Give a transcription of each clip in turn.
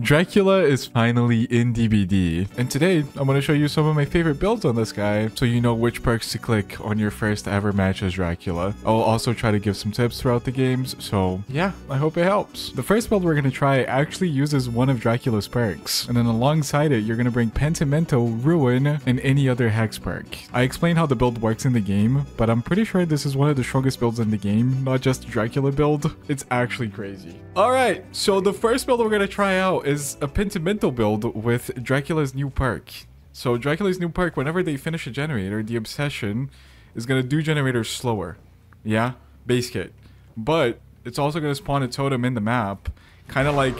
Dracula is finally in DBD, and today I'm going to show you some of my favorite builds on this guy so you know which perks to click on your first ever match as Dracula. I'll also try to give some tips throughout the games, so yeah, I hope it helps. The first build we're going to try actually uses one of Dracula's perks, and then alongside it you're going to bring Pentimento, Ruin, and any other hex perk. I explained how the build works in the game, but I'm pretty sure this is one of the strongest builds in the game, not just Dracula build. It's actually crazy. Alright, so the first build we're going to try out is a Pentimento build with Dracula's new perk. So Dracula's new perk, whenever they finish a generator, the Obsession is going to do generators slower. Yeah? Base kit. But it's also going to spawn a totem in the map, kind of like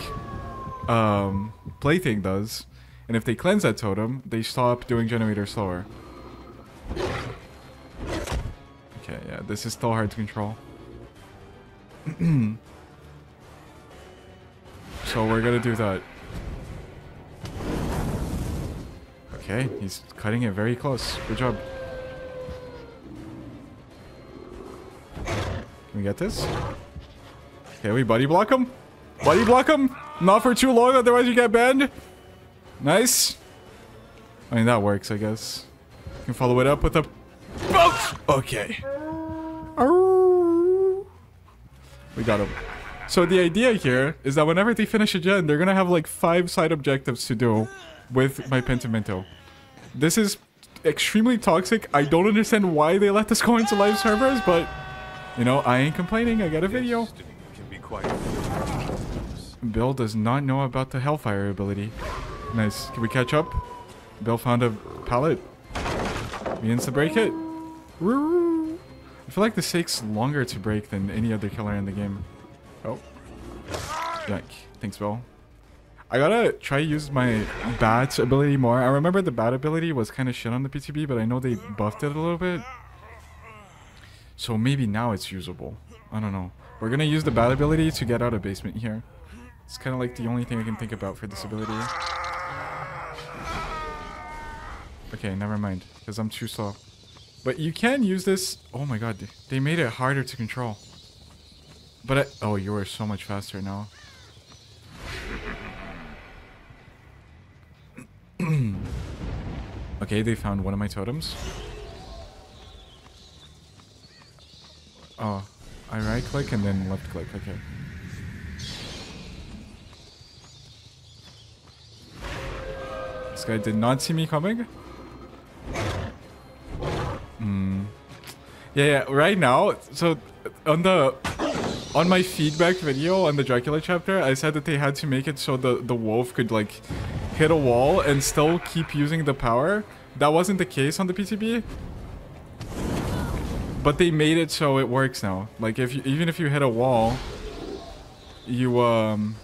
um, Plaything does. And if they cleanse that totem, they stop doing generators slower. Okay, yeah, this is still hard to control. so we're gonna do that. Okay, he's cutting it very close. Good job. Can we get this? Okay, we buddy block him. Buddy block him. Not for too long, otherwise you get banned. Nice. I mean, that works, I guess. You can follow it up with a... Okay. We got him. So the idea here is that whenever they finish a gen, they're gonna have like five side objectives to do with my Pentimento. This is extremely toxic. I don't understand why they let this go into live servers, but you know, I ain't complaining. I got a video. Bill does not know about the Hellfire ability. Nice. Can we catch up? Bill found a pallet. We insta break it. I feel like this takes longer to break than any other killer in the game. Oh. Yuck. Thanks, Bill. I gotta try to use my bat ability more. I remember the bat ability was kind of shit on the PTB, but I know they buffed it a little bit. So maybe now it's usable. I don't know. We're gonna use the bat ability to get out of basement here. It's kind of like the only thing I can think about for this ability. Okay, never mind, because I'm too slow. But you can use this... Oh my god, they made it harder to control. But I... Oh, you are so much faster now. okay, they found one of my totems. Oh, I right click and then left click, okay. This guy did not see me coming. Hmm. Yeah, yeah, right now, so on the on my feedback video on the Dracula chapter, I said that they had to make it so the, the wolf could like hit a wall and still keep using the power. That wasn't the case on the PTB. But they made it so it works now. Like if you, even if you hit a wall, you um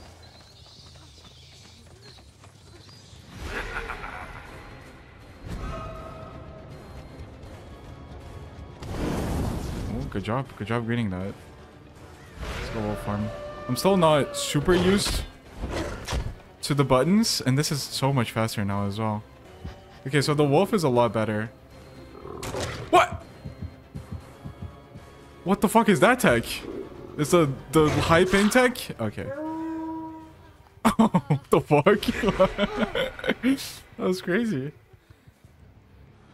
Oh, good job. Good job reading that. Wolf form. I'm still not super used to the buttons, and this is so much faster now as well. Okay, so the wolf is a lot better. What? What the fuck is that tech? It's the the high ping tech? Okay. Oh, the fuck? that was crazy.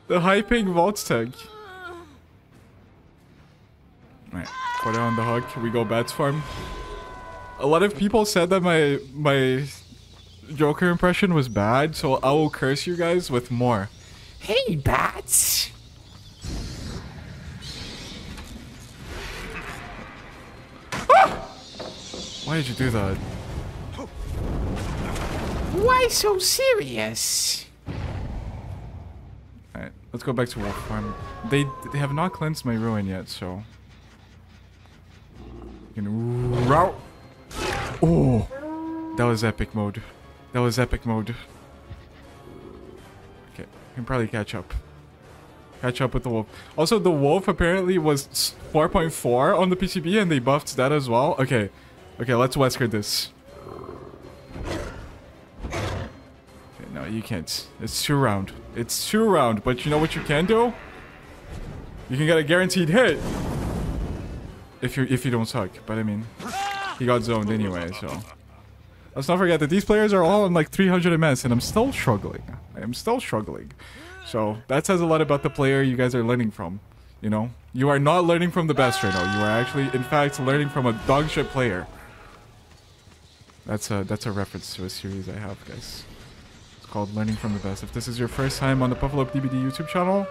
The high ping vault tech. Alright, go on the hook. We go bats form. A lot of people said that my my Joker impression was bad, so I will curse you guys with more. Hey, bats! Ah! Why did you do that? Why so serious? Alright, let's go back to Wolf Form. They, they have not cleansed my ruin yet, so... Route. Oh! That was epic mode. That was epic mode. Okay, can probably catch up. Catch up with the wolf. Also, the wolf apparently was 4.4 on the PTB and they buffed that as well. Okay, okay, let's Wesker this. Okay, no, you can't. It's two round. It's two round, but you know what you can do? You can get a guaranteed hit. If you if you don't suck, but I mean, he got zoned anyway, so. Let's not forget that these players are all on like 300 MS and I'm still struggling. I am still struggling. So that says a lot about the player you guys are learning from. You know, you are not learning from the best right now. You are actually, in fact, learning from a dog shit player. That's a that's a reference to a series I have, guys. It's called Learning from the Best. If this is your first time on the Puffalope DBD YouTube channel,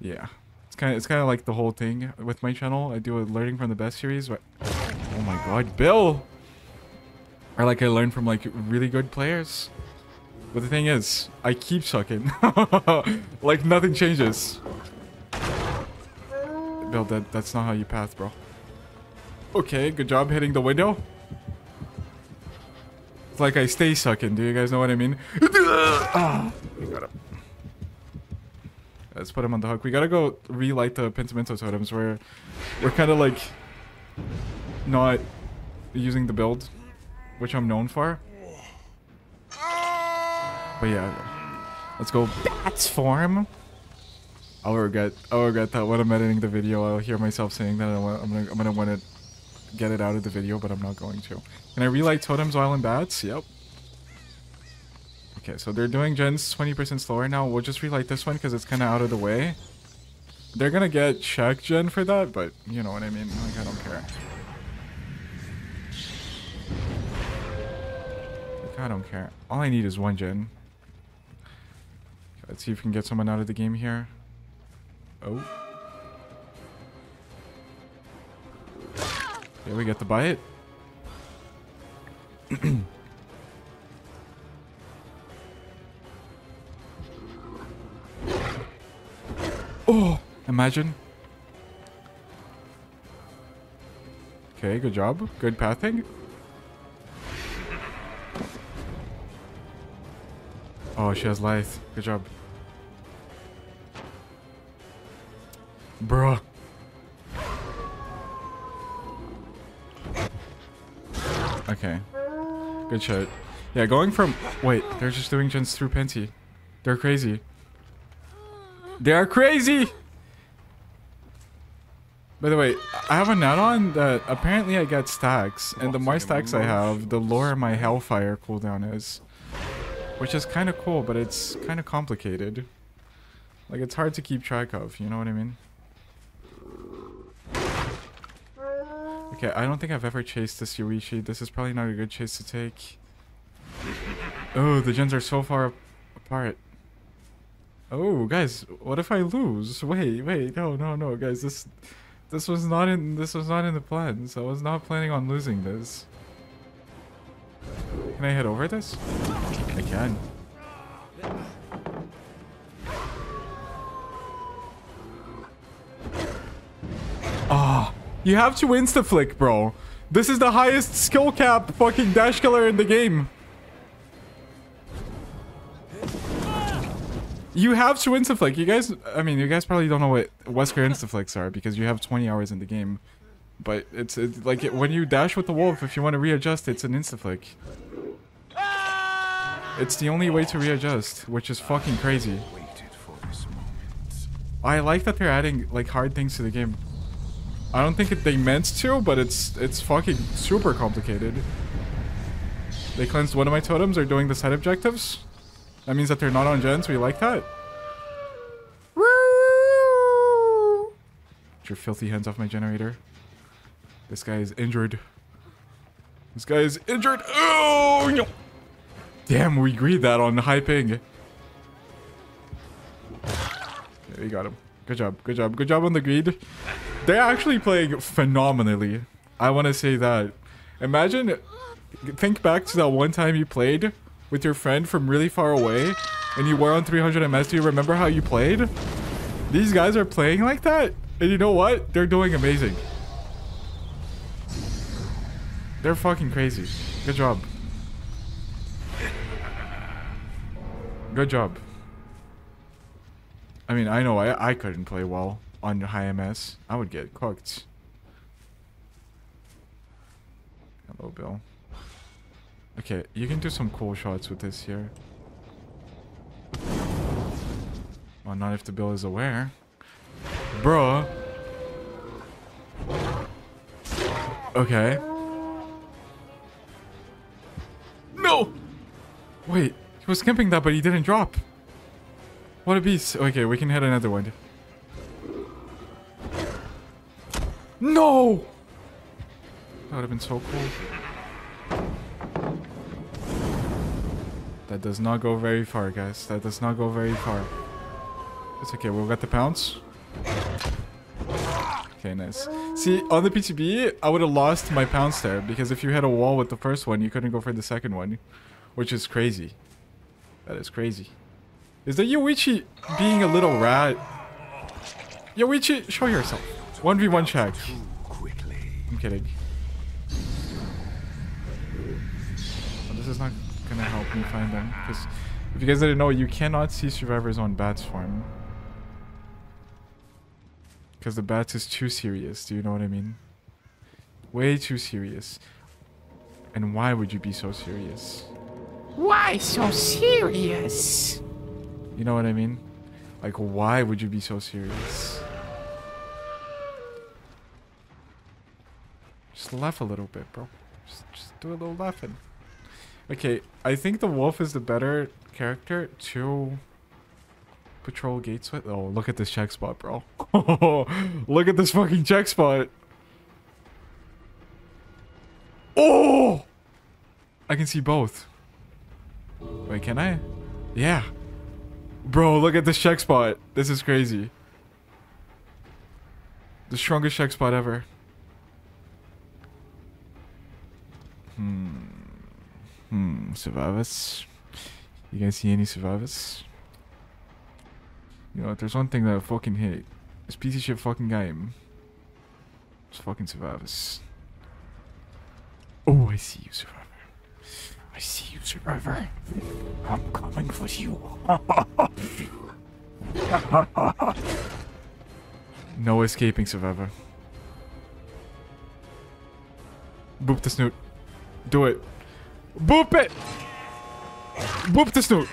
yeah, it's kind of it's kind of like the whole thing with my channel. I do a Learning from the Best series. But, oh my God, Bill! Or like I learn from like really good players. But the thing is, I keep sucking. like nothing changes. Bill, that, that's not how you path, bro. Okay, good job hitting the window. It's like I stay sucking. Do you guys know what I mean? ah. Let's put him on the hook. We gotta go relight the Pentimento totems. We're, we're kind of like not using the build, which I'm known for. But yeah, let's go bats form. I'll regret. I'll regret that when I'm editing the video. I'll hear myself saying that. I'm gonna. I'm gonna want to get it out of the video, but I'm not going to. Can I relight totems while in bats? Yep. Okay, so they're doing gens 20% slower now. We'll just relight this one because it's kind of out of the way. They're gonna get check gen for that, but you know what I mean. Like I don't care. Like I don't care. All I need is one gen. Let's see if we can get someone out of the game here. Oh. Here we get the bite. oh, imagine. Okay, good job. Good pathing. Oh, she has life. Good job. Bruh. Okay. Good shot. Yeah, going from... Wait, they're just doing gens through Penti. They're crazy. They are crazy! By the way, I have a add-on that apparently I get stacks. And the more stacks I have, the lower my Hellfire cooldown is. Which is kind of cool, but it's kind of complicated. Like, it's hard to keep track of, you know what I mean? Okay, I don't think I've ever chased this Yoichi. This is probably not a good chase to take. Oh, the gens are so far apart. Oh, guys, what if I lose? Wait, wait, no, no, no, guys, this this was not in this was not in the plans. I was not planning on losing this. Can I head over this? I can. Ah. Oh. You have to insta-flick, bro. This is the highest skill cap fucking dash killer in the game. You have to insta-flick. You guys, I mean, you guys probably don't know what Wesker insta-flicks are because you have 20 hours in the game. But it's, it's like it, when you dash with the wolf, if you want to readjust, it's an insta-flick. It's the only way to readjust, which is fucking crazy. I like that they're adding like hard things to the game. I don't think it, they meant to, but it's it's fucking super complicated. They cleansed one of my totems. They're doing the side objectives. That means that they're not on gens. We like that. Woo! Get your filthy hands off my generator. This guy is injured. This guy is injured. Oh! No. Damn, we agreed that on high ping. Yeah, we got him. Good job. Good job. Good job on the greed. They're actually playing phenomenally. I want to say that. Imagine, think back to that one time you played with your friend from really far away and you were on 300 MS. Do you remember how you played? These guys are playing like that. And you know what? They're doing amazing. They're fucking crazy. Good job. Good job. I mean, I know I, I couldn't play well on high MS. I would get cooked. Hello, Bill. Okay, you can do some cool shots with this here. Well, not if the Bill is aware. Bruh. Okay. No! Wait, he was skimping that, but he didn't drop. What a beast. Okay, we can hit another one. No! That would have been so cool. That does not go very far, guys. That does not go very far. It's okay, we'll get the pounce. Okay, nice. See, on the PTB, I would have lost my pounce there, because if you hit a wall with the first one, you couldn't go for the second one. Which is crazy. That is crazy. Is the Yoichi being a little rat? Yoichi, show yourself. 1v1 check. I'm kidding. But this is not gonna help me find them. Because if you guys didn't know, you cannot see survivors on Bats form. Because the Bats is too serious. Do you know what I mean? Way too serious. And why would you be so serious? Why so serious? You know what I mean? Like, why would you be so serious? Just laugh a little bit, bro. Just, just do a little laughing. Okay, I think the wolf is the better character to patrol gates with. Oh, look at this check spot, bro. look at this fucking check spot. Oh! I can see both. Wait, can I? Yeah. Bro, look at this check spot. This is crazy. The strongest check spot ever. Hmm. Survivors. You guys see any survivors? You know, there's one thing that I fucking hate. This piece of shit fucking game. It's fucking survivors. Oh, I see you, survivor. I see you, survivor. I'm coming for you. no escaping, survivor. Boop the snoot. Do it. Boop it! Boop the snoot!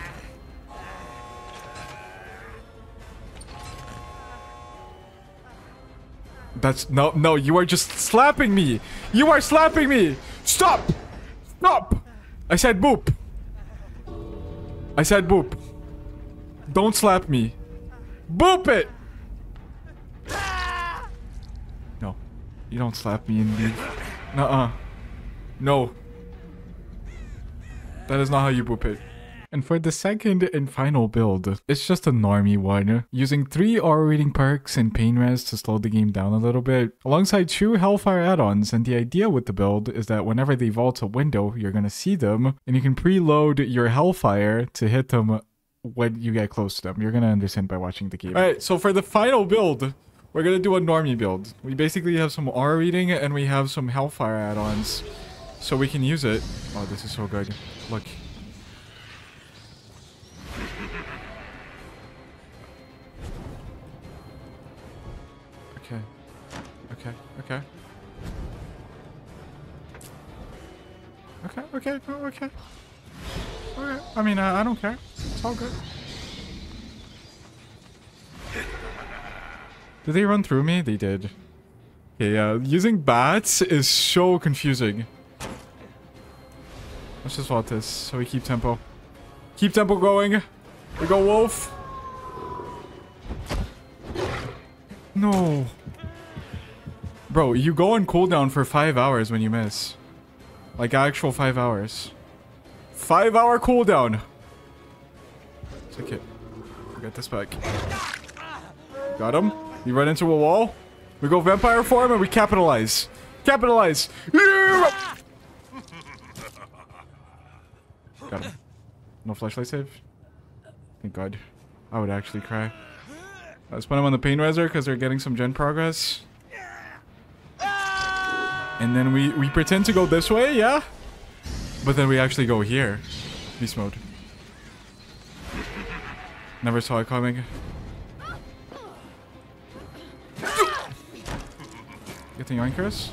That's no, no, you are just slapping me! You are slapping me! Stop! Stop! I said boop! I said boop. Don't slap me. Boop it! No. You don't slap me indeed. Nuh-uh. No. That is not how you boop it. And for the second and final build, it's just a normie one, using 3 aura reading perks and pain res to slow the game down a little bit, alongside 2 Hellfire add-ons, and the idea with the build is that whenever they vault a window, you're gonna see them, and you can preload your Hellfire to hit them when you get close to them. You're gonna understand by watching the game. Alright, so for the final build, we're gonna do a normie build. We basically have some aura reading, and we have some Hellfire add-ons, so we can use it. Oh, this is so good. Look. Okay. Okay, okay. Okay, okay, okay. Okay, I mean, uh, I don't care. It's all good. Did they run through me? They did. Okay, yeah, using bats is so confusing. Let's just vault this so we keep tempo. Keep tempo going. We go wolf. No. Bro, you go on cooldown for five hours when you miss. Like actual five hours. Five hour cooldown. Okay. We got this back. Got him. You run into a wall. We go vampire form and we capitalize. Capitalize. Yeah! Got him. No flashlight save? Thank god. I would actually cry. Let's put him on the pain reser because they're getting some gen progress. And then we, we pretend to go this way, yeah? But then we actually go here. Beast mode. Never saw it coming. Getting Yoinkers.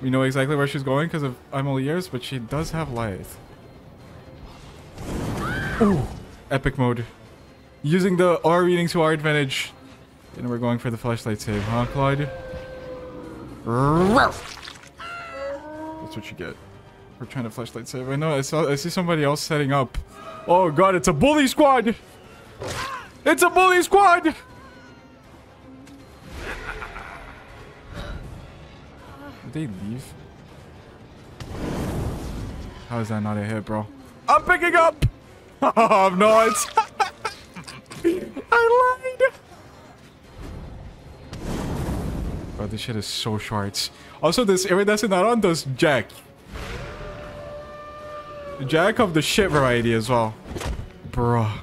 We know exactly where she's going because of I'm All Ears, but she does have Lithe. Ooh. Epic mode. Using the aura reading to our advantage. And we're going for the flashlight save, huh, Clyde? That's what you get. We're trying to flashlight save. I know, I saw I see somebody else setting up Oh god, it's a bully squad! It's a bully squad! Did they leave? How is that not a hit, bro? I'm picking up! Oh, I'm not! I lied! Bro, this shit is so short. Also, this iridescent add-on does jack. Jack of the shit variety as well. Bruh.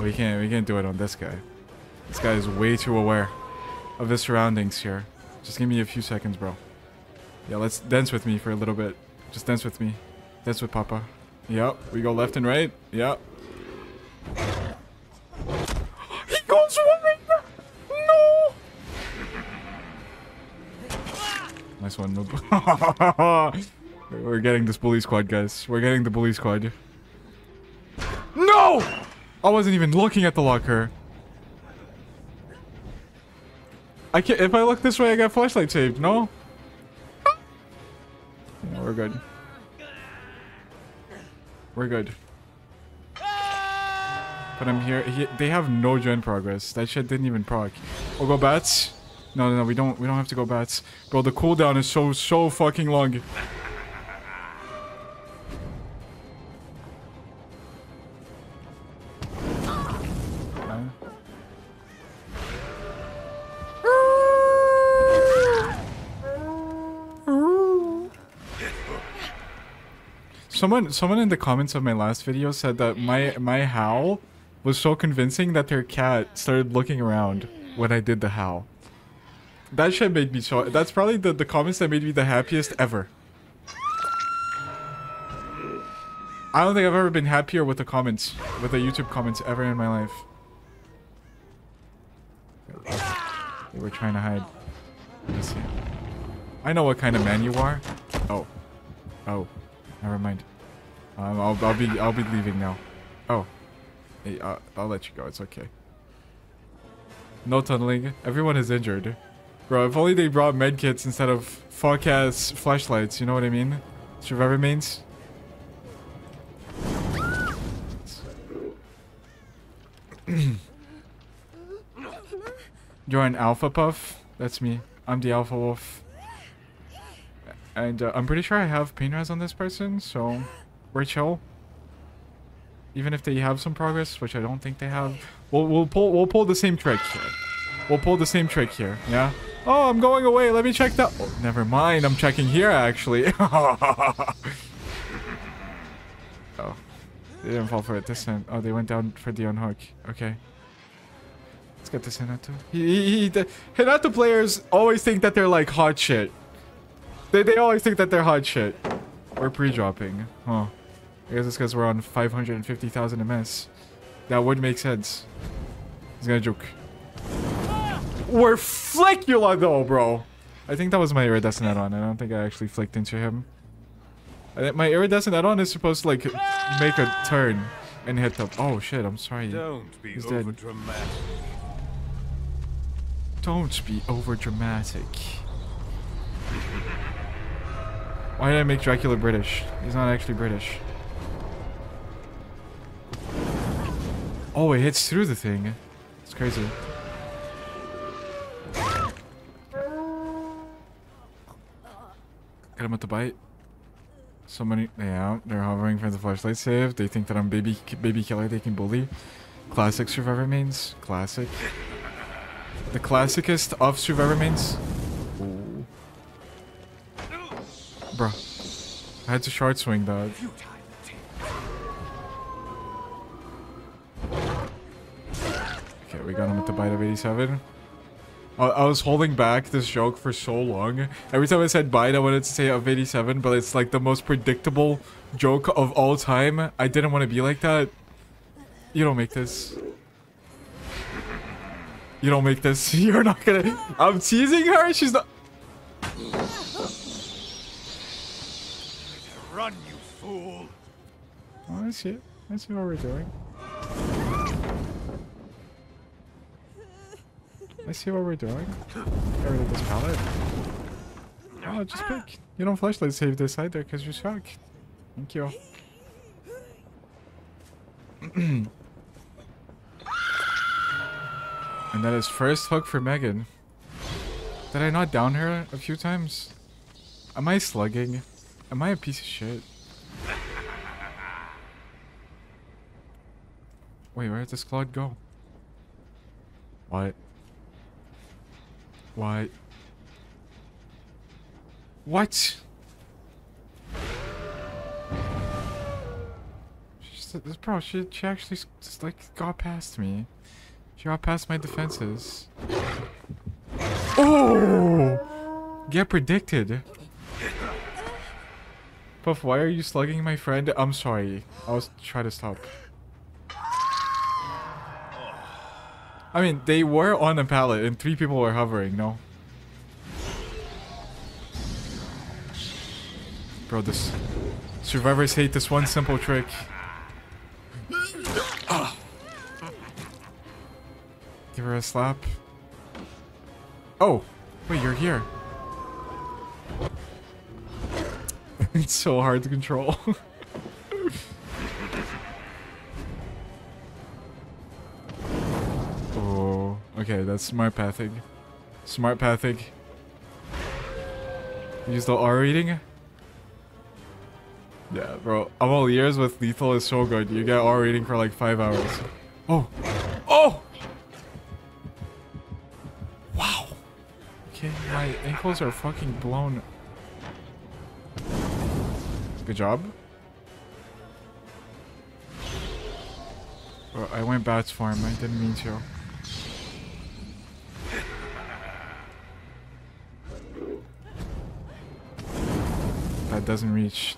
We can't we can't do it on this guy. This guy is way too aware of his surroundings here. Just give me a few seconds, bro. Yeah, let's dance with me for a little bit. Just dance with me. Dance with Papa. Yep, we go left and right. Yep. He goes running! No! Nice one. We're getting this bully squad, guys. We're getting the bully squad. No! I wasn't even looking at the locker. I can't. If I look this way, I got flashlight saved. No. We're good. We're good. But I'm here. He, they have no gen progress. That shit didn't even proc. We'll go bats. No, no, no. We don't. We don't have to go bats, bro. The cooldown is so so fucking long. Someone, someone in the comments of my last video said that my my howl was so convincing that their cat started looking around when I did the howl. That shit made me so. That's probably the the comments that made me the happiest ever. I don't think I've ever been happier with the comments, with the YouTube comments ever in my life. They were trying to hide. Let me see. I know what kind of man you are. Oh. Oh. Never mind. I'll, I'll be I'll be leaving now. Oh. Hey, uh, I'll let you go. It's okay. No tunneling. Everyone is injured. Bro, if only they brought medkits instead of fuck-ass flashlights, you know what I mean? Survivor mains. You're an alpha puff? That's me. I'm the alpha wolf. And uh, I'm pretty sure I have pain on this person, so we're. Even if they have some progress, which I don't think they have. We'll, we'll pull we'll pull the same trick here. We'll pull the same trick here, yeah? Oh, I'm going away. Let me check that. Oh, never mind. I'm checking here, actually. oh. They didn't fall for it this time. Oh, they went down for the unhook. Okay. Let's get this Hinata. He, he, he, the Hinata players always think that they're like hot shit. They, they always think that they're hot shit. We're pre-dropping. Huh. I guess it's because we're on 550,000 MS. That would make sense. He's gonna joke. We're Flicula though, bro. I think that was my iridescent add-on. I don't think I actually flicked into him. My iridescent add-on is supposed to like make a turn and hit the. Oh shit! I'm sorry. Don't be He's dead. over dramatic. Don't be over dramatic. Why did I make Dracula British? He's not actually British. Oh, it hits through the thing. It's crazy. Get him at the bite. So many, yeah, they're hovering for the flashlight save. They think that I'm baby baby killer they can bully. Classic survivor mains Classic. The classicest of survivor mains. Bruh. I had to short swing that. The bite of 87. I, was holding back this joke for so long. Every time I said bite, I wanted to say of 87, but it's like the most predictable joke of all time. I didn't want to be like that. You don't make this. You don't make this. You're not gonna... I'm teasing her. She's not... Run, you fool! Oh, I see it. I see what we're doing. I see what we're doing. Get rid of this pallet. No, just pick. You don't flashlight save this either because you're stuck. Thank you. and that is first hook for Megan. Did I not down her a few times? Am I slugging? Am I a piece of shit? Wait, where did this Claude go? What? What? What? This bro, she, she actually just like got past me. She got past my defenses. Oh! Get predicted. Puff, why are you slugging my friend? I'm sorry. I was trying to stop. I mean, they were on a pallet and three people were hovering, no? Bro, this... Survivors hate this one simple trick. Give her a slap. Oh! Wait, you're here. it's so hard to control. okay, that's smart pathing. Smart pathing. Use the aura reading? Yeah, bro. I'm all ears with lethal is so good. You get aura reading for like five hours. Oh! Oh! Wow! Okay, my ankles are fucking blown. Good job. Bro, I went bats for him. I didn't mean to. Doesn't reach.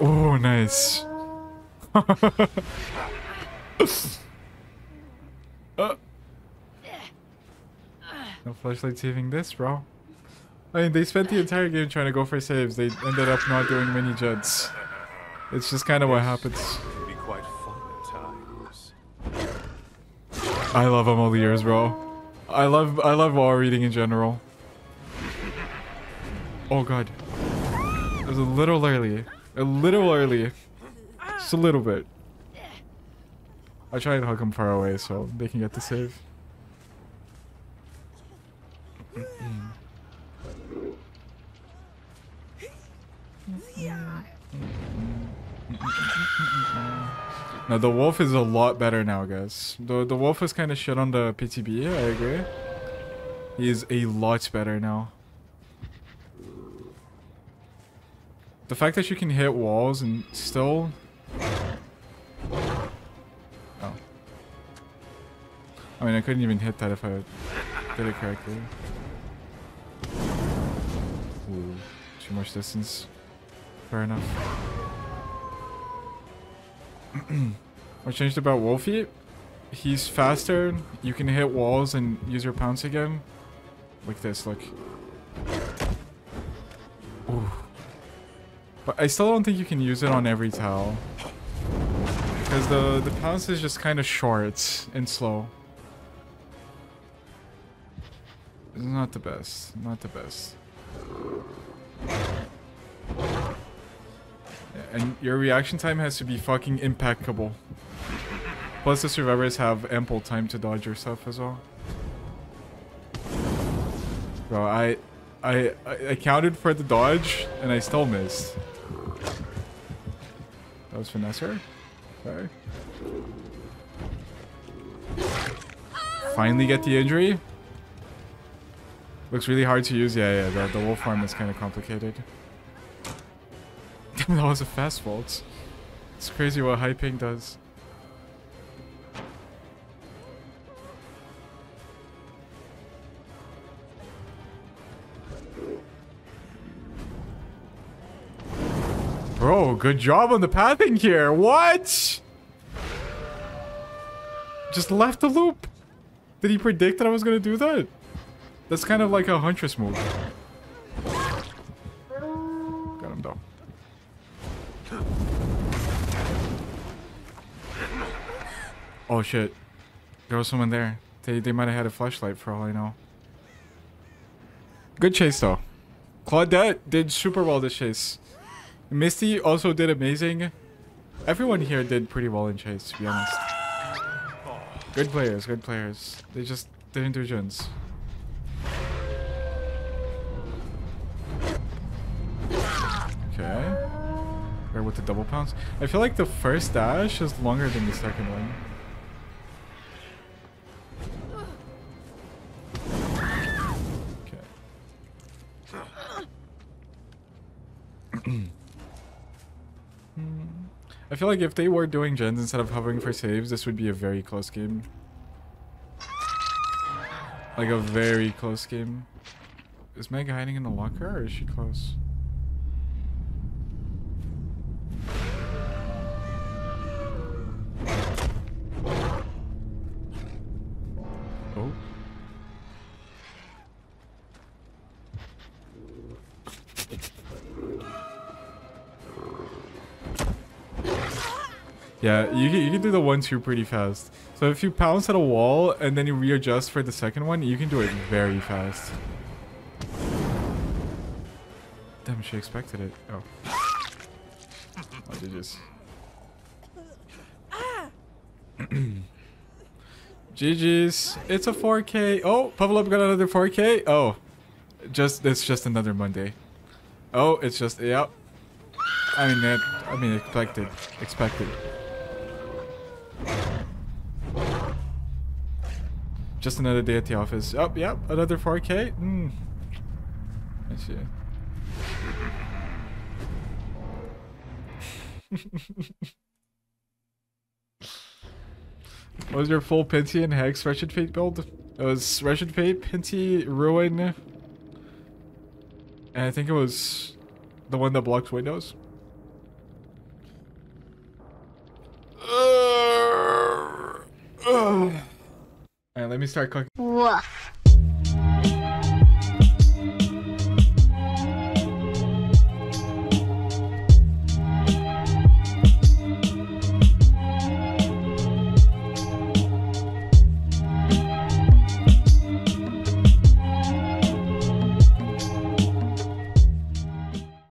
Oh, nice. Uh. No flashlight saving this, bro. I mean, they spent the entire game trying to go for saves. They ended up not doing many gens. It's just kind of what happens. Can be quite fun at times. I love I'm All Ears, bro. I love I love wall reading in general. Oh god. It was a little early. A little early. Just a little bit. I try and hug them far away so they can get the save. Mm-hmm. Now the wolf is a lot better now, guys. The the wolf was kind of shit on the PTB. I agree. He is a lot better now. The fact that you can hit walls and still. Oh. I mean, I couldn't even hit that if I did it correctly. Ooh, too much distance. Fair enough. what changed about Wolfie? He's faster. You can hit walls and use your pounce again. Like this, look. Ooh. But I still don't think you can use it on every tile. Because the, the pounce is just kind of short and slow. Not the best. Not the best. And your reaction time has to be fucking impeccable. Plus the survivors have ample time to dodge your stuff as well. Bro, I, I, I I counted for the dodge and I still missed. That was Vanessa? Okay. Finally get the injury. Looks really hard to use. Yeah, yeah, the, the wolf form is kind of complicated. That was a fast vault. It's crazy what high ping does. Bro, good job on the pathing here. What? Just left the loop. Did he predict that I was going to do that? That's kind of like a huntress move. Oh shit. There was someone there. They, they might have had a flashlight for all I know. Good chase though. Claudette did super well this chase. Misty also did amazing. Everyone here did pretty well in chase, to be honest. Good players, good players. They just didn't do gens. Okay. Or with the double pounce. I feel like the first dash is longer than the second one. Feel like if they were doing gens instead of hovering for saves, this would be a very close game. Like a very close game. Is Meg hiding in the locker or is she close? Yeah, you can, you can do the one two pretty fast. So if you pounce at a wall and then you readjust for the second one, you can do it very fast. Damn, she expected it. Oh. Oh, GG's. GG's. It's a 4K. Oh, Up got another 4K. Oh, just it's just another Monday. Oh, it's just yep. I mean that. I mean expected. Expected. Just another day at the office. Oh, yep, another 4K. Hmm. I see. what was your full Pinty and Hex Wretched Fate build? It was Wretched Fate, Pinty, Ruin, and I think it was the one that blocks windows. Let me start cooking. Woof.